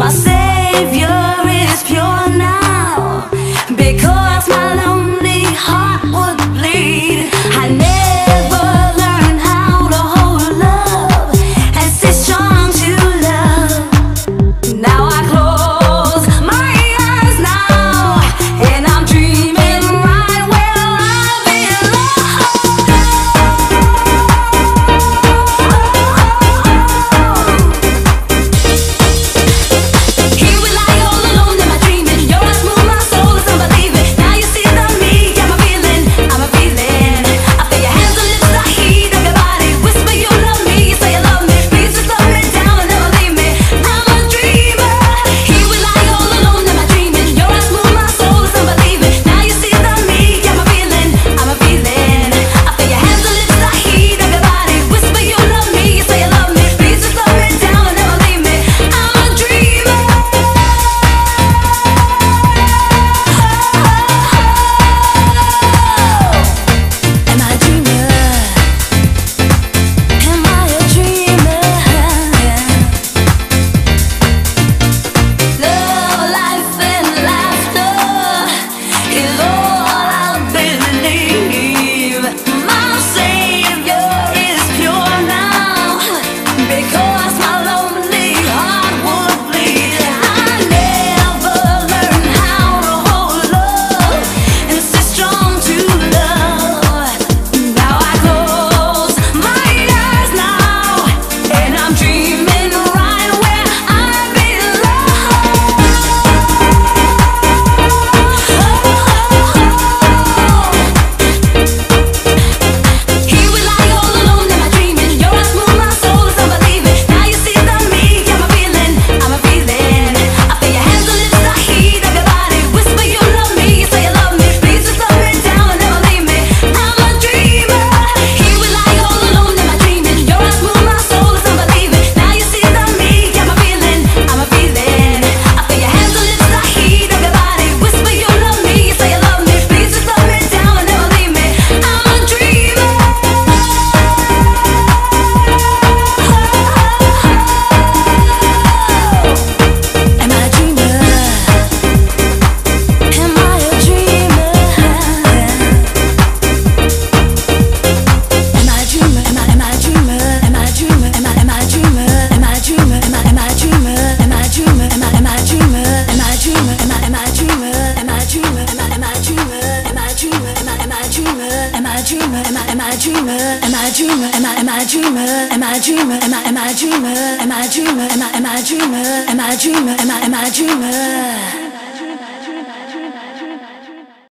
My Savior is pure. Dreamer? Am I am I a dreamer? Am I a dreamer? Am I am I a dreamer? Am I a dreamer? Am I am I a dreamer? Am I a dreamer? Am I am I a dreamer?